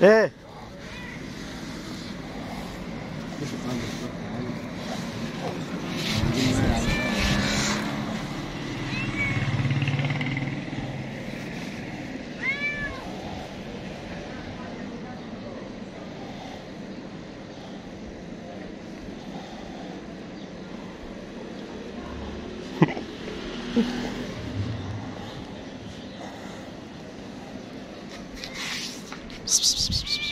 ええフフ。Psst, psst, psst,